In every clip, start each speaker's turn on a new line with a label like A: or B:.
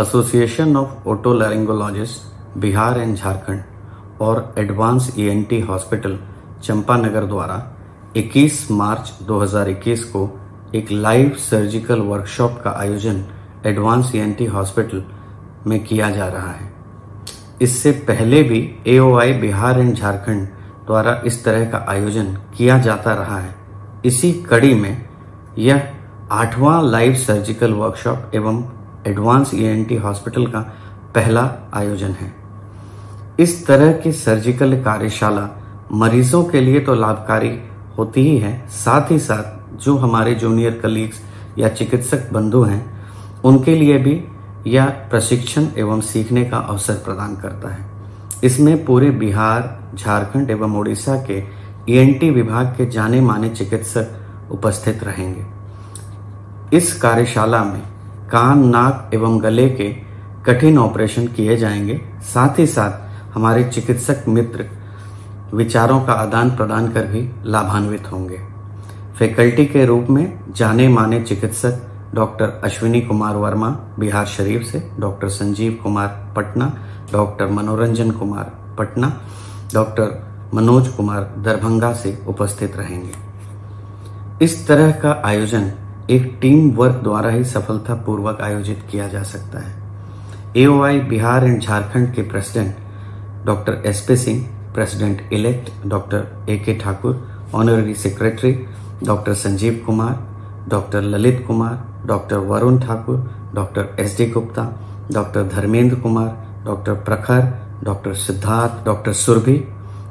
A: Association of otolaryngologists Bihar and Jharkhand और advance ENT hospital Champanagar द्वारा 21 मार्च 2021 को एक लाइव सर्जिकल वर्कशॉप का आयोजन एडवांस ईएनटी हॉस्पिटल में किया जा रहा है। इससे पहले भी एओआई बिहार एंड झारखंड द्वारा इस तरह का आयोजन किया जाता रहा है। इसी कड़ी में यह आठवां लाइव सर्जिकल वर्कशॉप एवं एडवांस ईएनटी हॉस्पिटल का पहला आयोजन है। इस तरह की सर्जिकल कार्यशाला मरीजों के लिए तो लाभकारी होती ही है, साथ ही साथ जो हमारे जूनियर कलीग्स या चिकित्सक बंधु हैं, उनके लिए भी यह प्रशिक्षण एवं सीखने का अवसर प्रदान करता है। इसमें पूरे बिहार, झारखंड एवं उड़ीसा के ईएनटी विभाग के जाने माने चिकित्सक उपस्थित रहेंगे। इस कार्यशाला में कान, नाक एवं गले के कठिन ऑपरेशन किए जाएँगे। साथ ही साथ हमारे चिकित्सक मित्र विचारों का आदान प्रदान कर भी लाभान्वित होंगे। फैकल्टी के रूप में जाने माने चिकित्सक डॉक्टर अश्विनी कुमार वर्मा, बिहार शरीफ से doctor Sanjeev Kumar Patna, doctor Manoranjan Kumar Patna, doctor Manoj Kumar Darbhanga से उपस्थित रहेंगे। इस तरह का आयोजन एक टीम वर्क द्वारा ही सफलतापूर्वक आयोजित किया जा सकता है। एओआई बिहार एंड झारखंड के president doctor S P Singh, president elect doctor A K Thakur honorary secretary doctor Sanjeev Kumar, doctor Lalit Kumar, doctor Varun Thakur, doctor S D Gupta, doctor Dharmendra Kumar, doctor Prakhar, doctor Siddharth, doctor Surabhi,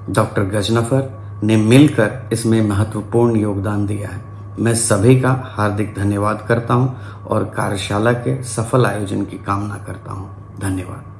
A: doctor Ghazanfar ने मिलकर इसमें महत्वपूर्ण योगदान दिया है। मैं सभी का हार्दिक धन्यवाद करता हूँ और कार्यशाला के सफल आयोजन की कामना करता हूँ। धन्यवाद।